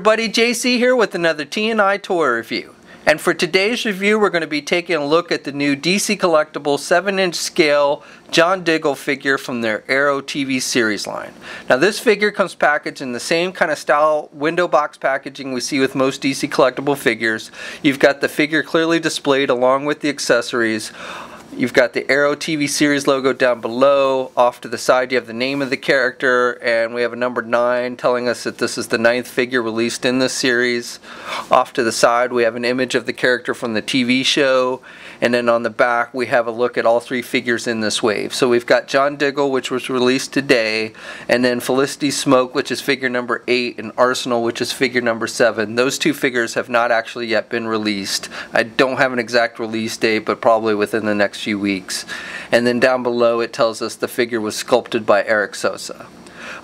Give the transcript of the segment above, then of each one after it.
everybody, JC here with another TNI toy review. And for today's review, we're going to be taking a look at the new DC Collectible 7-inch scale John Diggle figure from their Arrow TV series line. Now this figure comes packaged in the same kind of style window box packaging we see with most DC Collectible figures. You've got the figure clearly displayed along with the accessories. You've got the Arrow TV series logo down below. Off to the side you have the name of the character and we have a number 9 telling us that this is the ninth figure released in this series. Off to the side we have an image of the character from the TV show and then on the back we have a look at all three figures in this wave. So we've got John Diggle which was released today and then Felicity Smoak which is figure number 8 and Arsenal which is figure number 7. Those two figures have not actually yet been released. I don't have an exact release date but probably within the next few weeks. And then down below it tells us the figure was sculpted by Eric Sosa.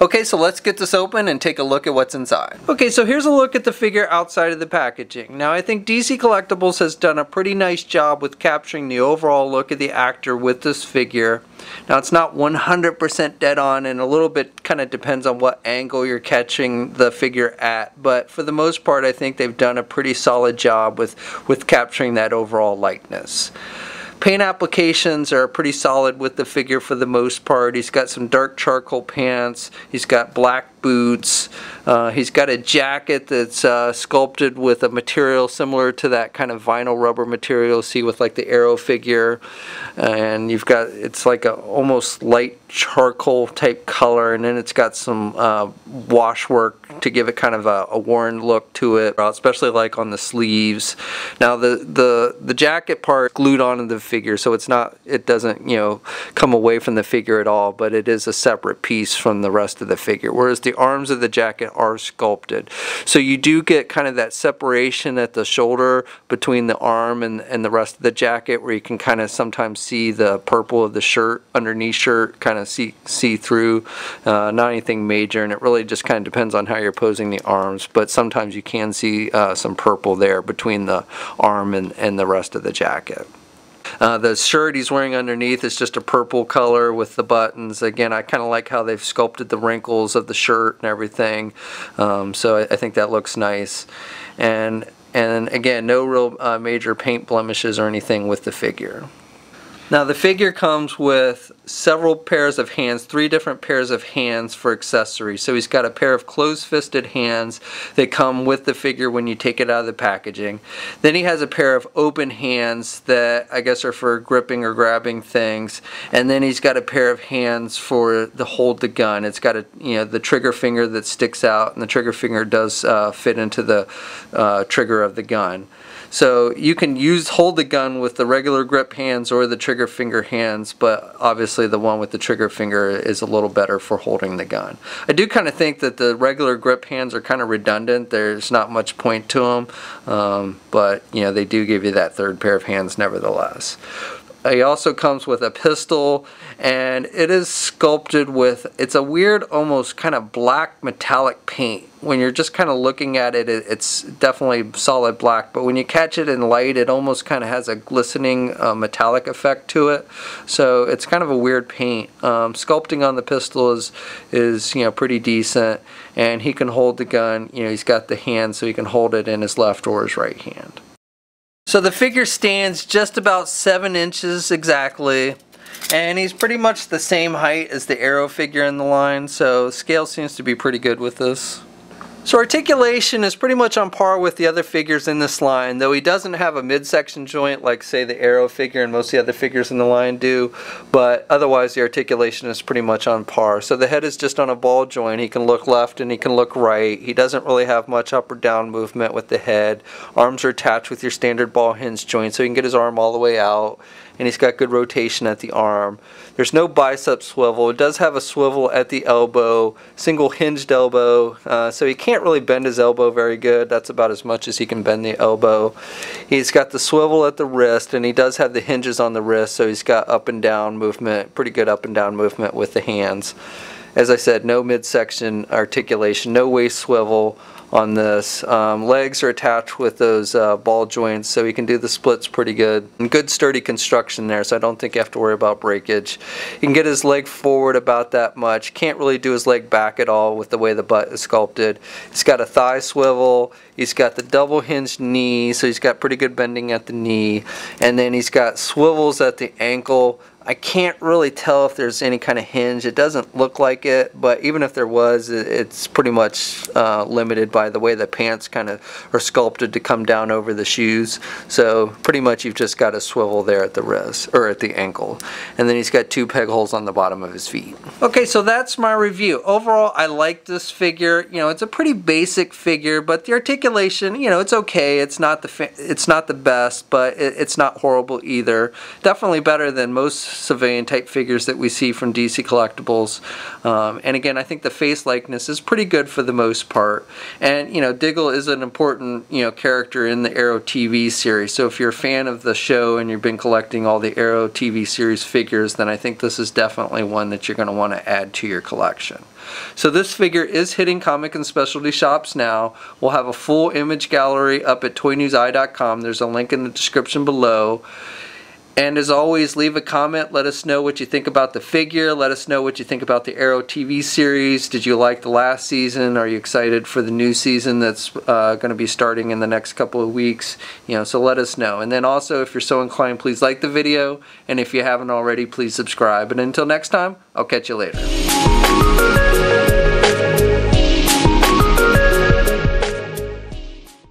Okay, so let's get this open and take a look at what's inside. Okay, so here's a look at the figure outside of the packaging. Now, I think DC Collectibles has done a pretty nice job with capturing the overall look of the actor with this figure. Now, it's not 100% dead on and a little bit kind of depends on what angle you're catching the figure at, but for the most part, I think they've done a pretty solid job with, with capturing that overall likeness. Paint applications are pretty solid with the figure for the most part. He's got some dark charcoal pants. He's got black boots. Uh, he's got a jacket that's uh, sculpted with a material similar to that kind of vinyl rubber material you see with like the arrow figure and you've got it's like a almost light charcoal type color and then it's got some uh, wash work to give it kind of a, a, worn look to it especially like on the sleeves now the the the jacket part glued onto the figure so it's not it doesn't you know come away from the figure at all but it is a separate piece from the rest of the figure whereas the arms of the jacket are sculpted. So you do get kind of that separation at the shoulder between the arm and, and the rest of the jacket where you can kind of sometimes see the purple of the shirt, underneath shirt, kind of see, see through. Uh, not anything major and it really just kind of depends on how you're posing the arms but sometimes you can see uh, some purple there between the arm and, and the rest of the jacket. Uh, the shirt he's wearing underneath is just a purple color with the buttons. Again, I kind of like how they've sculpted the wrinkles of the shirt and everything. Um, so I, I, think that looks nice. And, and again, no real uh, major paint blemishes or anything with the figure. Now the figure comes with several pairs of hands, three different pairs of hands for accessories. So he's got a pair of closed-fisted hands that come with the figure when you take it out of the packaging. Then he has a pair of open hands that I guess are for gripping or grabbing things. And then he's got a pair of hands for the hold the gun. It's got a you know the trigger finger that sticks out, and the trigger finger does uh, fit into the uh, trigger of the gun. So you can use hold the gun with the regular grip hands or the trigger finger hands, but obviously the one with the trigger finger is a little better for holding the gun. I do kind of think that the regular grip hands are kind of redundant. There's not much point to them, um, but you know they do give you that third pair of hands nevertheless. He also comes with a pistol and it is sculpted with, it's a weird almost kind of black metallic paint. When you're just kind of looking at it, it's definitely solid black, but when you catch it in light, it almost kind of has a glistening uh, metallic effect to it. So it's kind of a weird paint. Um, sculpting on the pistol is, is, you know, pretty decent, and he can hold the gun, you know, he's got the hand so he can hold it in his left or his right hand. So the figure stands just about 7 inches exactly. And he's pretty much the same height as the arrow figure in the line, so scale seems to be pretty good with this. So articulation is pretty much on par with the other figures in this line, though he doesn't have a midsection joint like say the arrow figure and most of the other figures in the line do, but otherwise the articulation is pretty much on par. So the head is just on a ball joint, he can look left and he can look right, he doesn't really have much up or down movement with the head, arms are attached with your standard ball hinge joint so he can get his arm all the way out, and he's got good rotation at the arm. There's no bicep swivel. It does have a swivel at the elbow, single hinged elbow, uh, so he can't really bend his elbow very good. That's about as much as he can bend the elbow. He's got the swivel at the wrist, and he does have the hinges on the wrist, so he's got up and down movement, pretty good up and down movement with the hands. As I said, no midsection articulation, no waist swivel, on this. Um, legs are attached with those uh, ball joints so you can do the splits pretty good. And good sturdy construction there so I don't think you have to worry about breakage. You can get his leg forward about that much. Can't really do his leg back at all with the way the butt is sculpted. He's got a thigh swivel. He's got the double hinged knee so he's got pretty good bending at the knee. And then he's got swivels at the ankle I can't really tell if there's any kind of hinge. It doesn't look like it, but even if there was, it's pretty much uh, limited by the way the pants kind of are sculpted to come down over the shoes. So pretty much you've just got a swivel there at the wrist, or at the ankle. And then he's got two peg holes on the bottom of his feet. Okay, so that's my review. Overall, I like this figure. You know, it's a pretty basic figure, but the articulation, you know, it's okay. It's not the, it's not the best, but it, it's not horrible either. Definitely better than most civilian type figures that we see from DC Collectibles. Um, and again, I think the face likeness is pretty good for the most part. And, you know, Diggle is an important, you know, character in the Arrow TV series. So if you're a fan of the show and you've been collecting all the Arrow TV series figures, then I think this is definitely one that you're going to want to add to your collection. So this figure is hitting comic and specialty shops now. We'll have a full image gallery up at toynewsi.com. There's a link in the description below. And as always, leave a comment. Let us know what you think about the figure. Let us know what you think about the Arrow TV series. Did you like the last season? Are you excited for the new season that's uh, going to be starting in the next couple of weeks? You know, so let us know. And then also, if you're so inclined, please like the video. And if you haven't already, please subscribe. And until next time, I'll catch you later.